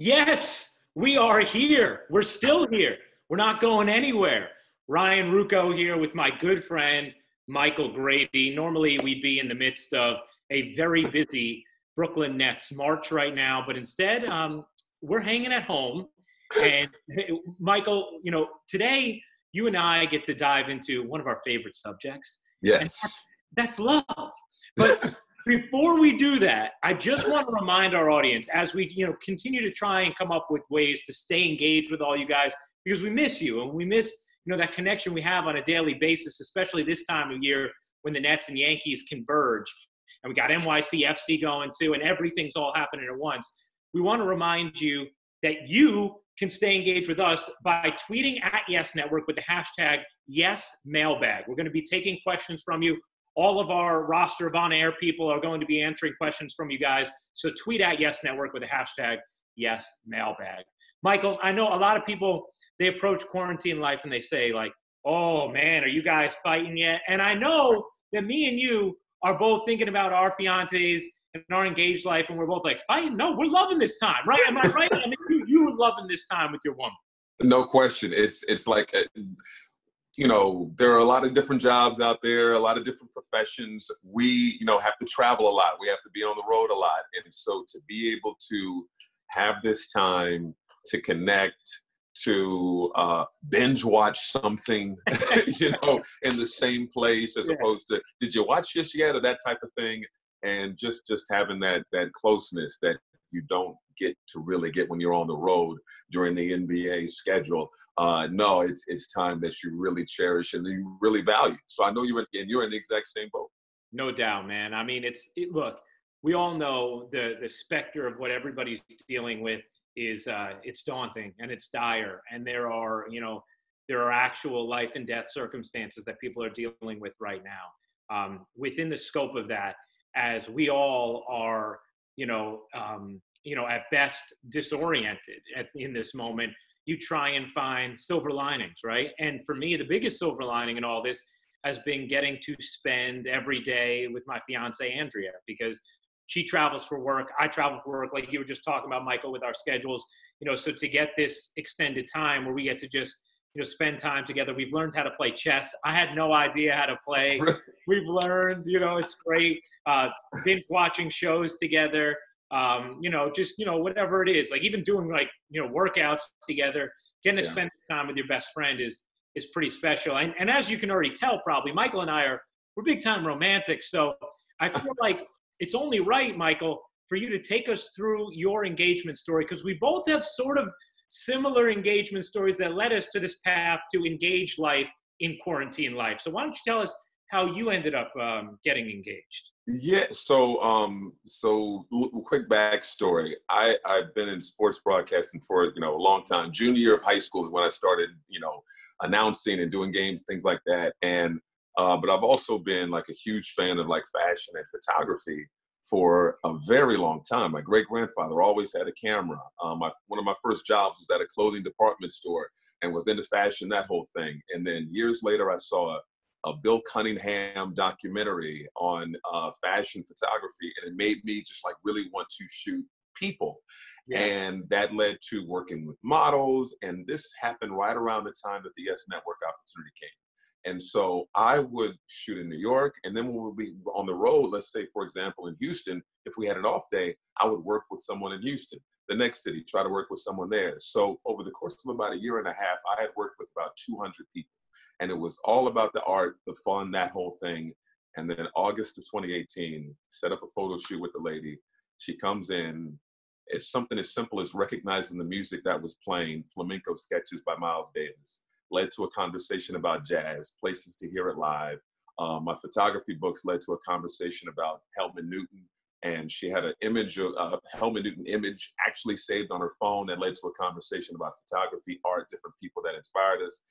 Yes, we are here. We're still here. We're not going anywhere. Ryan Ruocco here with my good friend Michael Grady. Normally, we'd be in the midst of a very busy Brooklyn Nets march right now, but instead, um, we're hanging at home. And Michael, you know, today you and I get to dive into one of our favorite subjects. Yes. That's, that's love. But before we do that, I just want to remind our audience as we, you know, continue to try and come up with ways to stay engaged with all you guys because we miss you and we miss, you know, that connection we have on a daily basis, especially this time of year when the Nets and Yankees converge. And we got NYCFC going too, and everything's all happening at once. We want to remind you that you can stay engaged with us by tweeting at Yes Network with the hashtag Yes Mailbag. We're going to be taking questions from you all of our roster of on air people are going to be answering questions from you guys. So tweet at Yes Network with the hashtag Yes Mailbag. Michael, I know a lot of people, they approach quarantine life and they say, like, oh man, are you guys fighting yet? And I know that me and you are both thinking about our fiancés and our engaged life, and we're both like, fighting? No, we're loving this time, right? Am I right? I mean, you, you loving this time with your woman. No question. It's it's like uh, you know, there are a lot of different jobs out there, a lot of different professions. We, you know, have to travel a lot. We have to be on the road a lot. And so to be able to have this time to connect, to uh, binge watch something, you know, in the same place as yeah. opposed to, did you watch this yet or that type of thing? And just just having that that closeness that you don't get to really get when you're on the road during the NBA schedule. Uh, no, it's it's time that you really cherish and you really value. So I know you're in, and you're in the exact same boat. No doubt, man. I mean, it's it, look. We all know the the specter of what everybody's dealing with is uh, it's daunting and it's dire, and there are you know there are actual life and death circumstances that people are dealing with right now. Um, within the scope of that, as we all are you know, um, you know, at best disoriented at, in this moment, you try and find silver linings, right? And for me, the biggest silver lining in all this has been getting to spend every day with my fiance Andrea because she travels for work, I travel for work, like you were just talking about, Michael, with our schedules. You know, so to get this extended time where we get to just you know spend time together we've learned how to play chess i had no idea how to play we've learned you know it's great uh been watching shows together um you know just you know whatever it is like even doing like you know workouts together getting to yeah. spend this time with your best friend is is pretty special and, and as you can already tell probably michael and i are we're big time romantics so i feel like it's only right michael for you to take us through your engagement story because we both have sort of similar engagement stories that led us to this path to engage life in quarantine life. So why don't you tell us how you ended up um, getting engaged? Yeah, so um, so quick backstory. I I've been in sports broadcasting for you know a long time. Junior year of high school is when I started you know announcing and doing games, things like that. And uh, but I've also been like a huge fan of like fashion and photography for a very long time. My great grandfather always had a camera. Um, one of my first jobs was at a clothing department store and was into fashion, that whole thing. And then years later, I saw a, Bill Cunningham documentary on uh, fashion photography, and it made me just like really want to shoot people. Yeah. And that led to working with models. And this happened right around the time that the Yes Network opportunity came. And so I would shoot in New York, and then when we would be on the road, let's say, for example, in Houston, if we had an off day, I would work with someone in Houston. The next city, try to work with someone there. So over the course of about a year and a half, I had worked with about 200 people. And it was all about the art, the fun, that whole thing. And then August of 2018, set up a photo shoot with the lady. She comes in. It's something as simple as recognizing the music that was playing, flamenco sketches by Miles Davis led to a conversation about jazz, places to hear it live. Um, my photography books led to a conversation about Helmut Newton, and she had an image of uh, Helmut Newton image actually saved on her phone that led to a conversation about photography, art, different people that inspired us,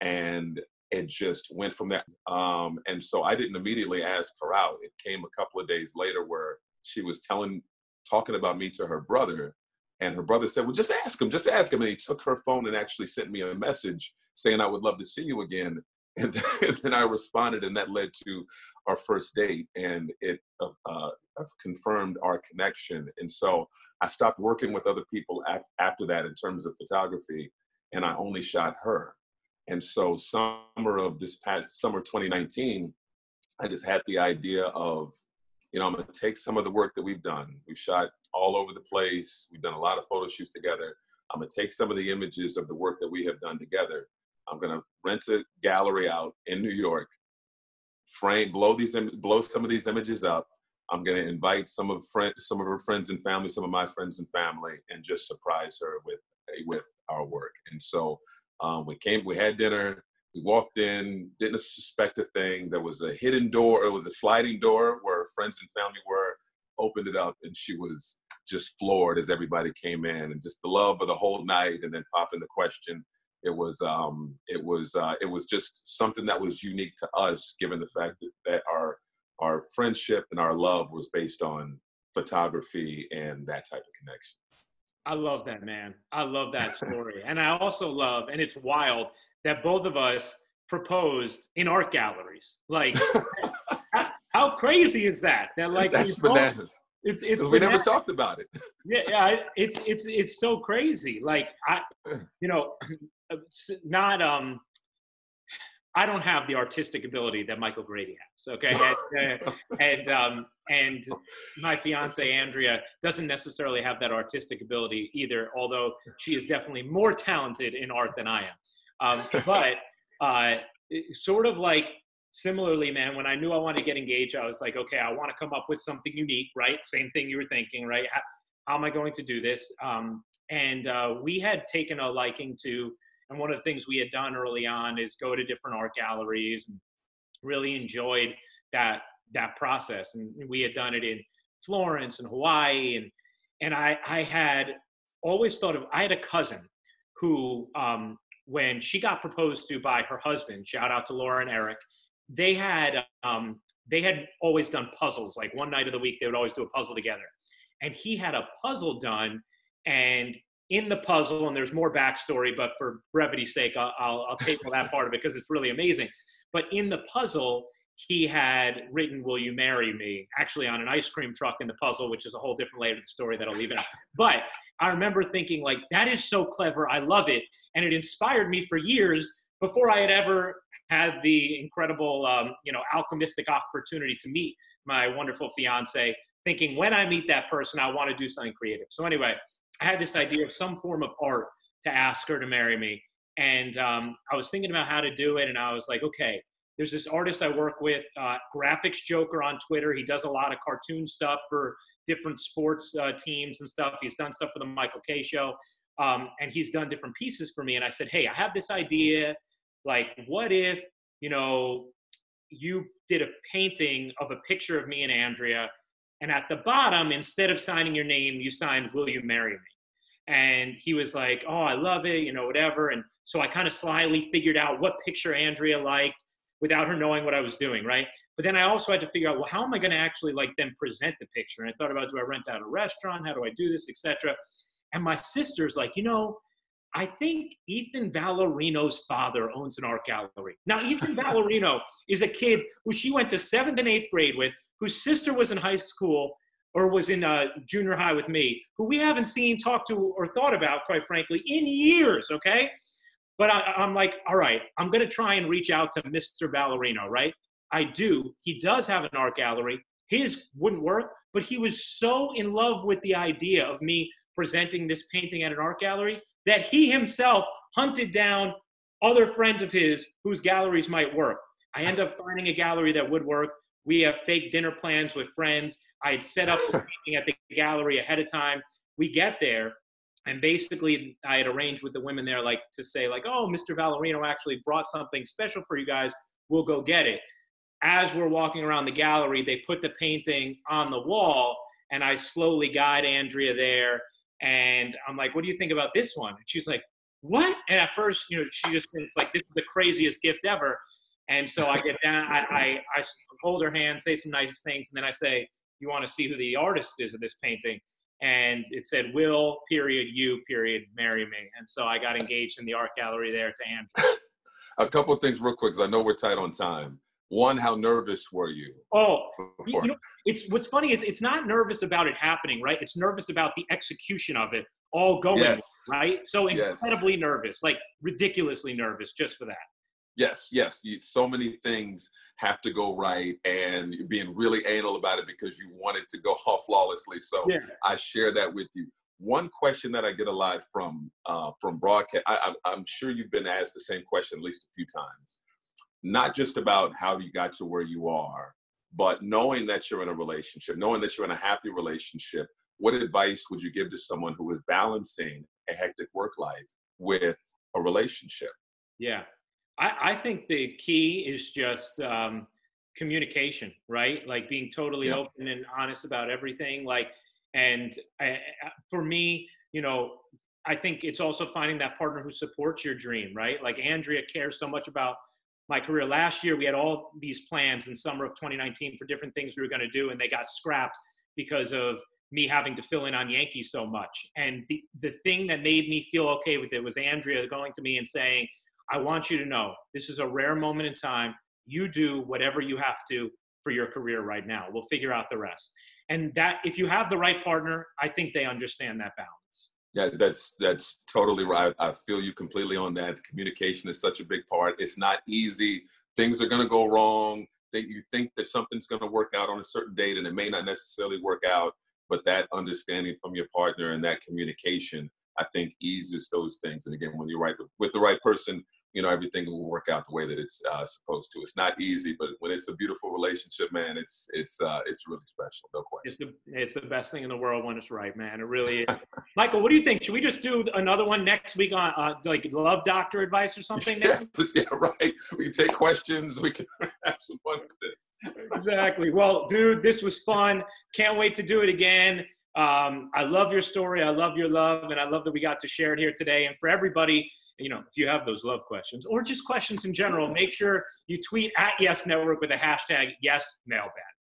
and it just went from there. Um, and so I didn't immediately ask her out. It came a couple of days later where she was telling, talking about me to her brother, and her brother said, Well, just ask him, just ask him. And he took her phone and actually sent me a message saying, I would love to see you again. And then, and then I responded, and that led to our first date, and it uh, uh, confirmed our connection. And so I stopped working with other people after that in terms of photography, and I only shot her. And so summer of this past summer 2019, I just had the idea of, you know, I'm gonna take some of the work that we've done. We've shot all over the place. We've done a lot of photo shoots together. I'm gonna take some of the images of the work that we have done together. I'm gonna rent a gallery out in New York, frame, blow these, blow some of these images up. I'm gonna invite some of friend, some of her friends and family, some of my friends and family, and just surprise her with with our work. And so um, we came, we had dinner. We walked in, didn't suspect a thing. There was a hidden door. It was a sliding door where friends and family were. Opened it up, and she was just floored as everybody came in, and just the love of the whole night. And then popping the question. It was um, it was uh, it was just something that was unique to us, given the fact that, that our our friendship and our love was based on photography and that type of connection. I love that, man. I love that story. and I also love, and it's wild that both of us proposed in art galleries. Like, how, crazy is that? That like that's bananas. it's it's we never talked about it. yeah, yeah. It's it's it's so crazy. Like I, you know, not um I don't have the artistic ability that Michael Grady has. Okay, and uh, and, um, and my fiance Andrea doesn't necessarily have that artistic ability either. Although she is definitely more talented in art than I am. Um, but uh, sort of like similarly, man, when I knew I wanted to get engaged, I was like, okay, I want to come up with something unique, right? Same thing you were thinking, right? How, how am I going to do this? Um, and uh, we had taken a liking to and one of the things we had done early on is go to different art galleries and really enjoyed that that process. And we had done it in Florence and Hawaii, and and I I had always thought of I had a cousin who um, when she got proposed to by her husband, shout out to Laura and Eric, they had um, they had always done puzzles. Like one night of the week, they would always do a puzzle together. And he had a puzzle done, and in the puzzle, and there's more backstory, but for brevity's sake, I'll, I'll, table that part of it because it's really amazing. But in the puzzle, he had written "Will you marry me?" actually on an ice cream truck in the puzzle, which is a whole different layer to the story that I'll leave it out. But I remember thinking like that is so clever. I love it, and it inspired me for years before I had ever had the incredible, um, you know, alchemistic opportunity to meet my wonderful fiance. Thinking when I meet that person, I want to do something creative. So anyway, I had this idea of some form of art to ask her to marry me. And um, I was thinking about how to do it. And I was like, okay, there's this artist I work with, uh, Graphics Joker on Twitter. He does a lot of cartoon stuff for different sports uh, teams and stuff. He's done stuff for the Michael Kay show. Um, and he's done different pieces for me. And I said, hey, I have this idea. Like, what if, you know, you did a painting of a picture of me and Andrea and at the bottom, instead of signing your name, you signed, Will you marry me? And he was like, Oh, I love it, you know, whatever. And so I kind of slyly figured out what picture Andrea liked without her knowing what I was doing, right? But then I also had to figure out, well, how am I going to actually like then present the picture? And I thought about, do I rent out a restaurant? How do I do this, etc. And my sister's like, you know, I think Ethan Vallarino's father owns an art gallery. Now, Ethan Vallarino is a kid who she went to seventh and eighth grade with, whose sister was in high school or was in uh, junior high with me, who we haven't seen, talked to, or thought about, quite frankly, in years, okay? But I, I'm like, all right, I'm gonna try and reach out to Mr. Vallarino, right? I do. He does have an art gallery. His wouldn't work, but he was so in love with the idea of me presenting this painting at an art gallery that he himself hunted down other friends of his whose galleries might work. I end up finding a gallery that would work. We have fake dinner plans with friends. I had set up at the gallery ahead of time. We get there, and basically, I had arranged with the women there, like to say, like, "Oh, Mr. Vallarino actually brought something special for you guys. We'll go get it." As we're walking around the gallery, they put the painting on the wall, and I slowly guide Andrea there, and I'm like, "What do you think about this one?" And she's like, "What?" And at first, you know, she just thinks like, "This is the craziest gift ever." And so I get down, I, I, I hold her hand, say some nice things, and then I say, "You want to see who the artist is of this painting?" And it said, "Will period you period marry me." And so I got engaged in the art gallery there to Andrea. a couple of things real quick because I know we're tight on time. One, how nervous were you? Oh, you know, it's what's funny is it's not nervous about it happening, right? It's nervous about the execution of it all going yes. right. So incredibly yes. nervous, like ridiculously nervous, just for that. Yes, yes. You, so many things have to go right, and you're being really anal about it because you want it to go off flawlessly. So yeah. I share that with you. One question that I get a lot from uh, from broadcast, I, I'm sure you've been asked the same question at least a few times, not just about how you got to where you are, but knowing that you're in a relationship, knowing that you're in a happy relationship. What advice would you give to someone who is balancing a hectic work life with a relationship? Yeah, I, I think the key is just um, communication, right? Like being totally open and honest about everything. Like, and I, for me, you know, I think it's also finding that partner who supports your dream, right? Like Andrea cares so much about my career. Last year, we had all these plans in summer of 2019 for different things we were going to do, and they got scrapped because of me having to fill in on Yankees so much. And the, the thing that made me feel okay with it was Andrea going to me and saying, I want you to know this is a rare moment in time. You do whatever you have to for your career right now. We'll figure out the rest. And that if you have the right partner, I think they understand that balance. Yeah, that's that's totally right. I feel you completely on that. Communication is such a big part. It's not easy. Things are going to go wrong. That you think that something's going to work out on a certain date, and it may not necessarily work out. But that understanding from your partner and that communication, I think, eases those things. And again, when you're right with the right person, you know everything will work out the way that it's uh, supposed to. It's not easy, but when it's a beautiful relationship, man, it's it's uh, it's really special. No question. It's the it's the best thing in the world when it's right, man. It really is. Michael, what do you think? Should we just do another one next week on uh, like love doctor advice or something? yeah, yeah, right. We can take questions. We can have some fun with this. exactly. Well, dude, this was fun. Can't wait to do it again. Um, I love your story. I love your love, and I love that we got to share it here today. And for everybody you know, if you have those love questions or just questions in general, make sure you tweet at Yes Network with the hashtag Yes Mailbag.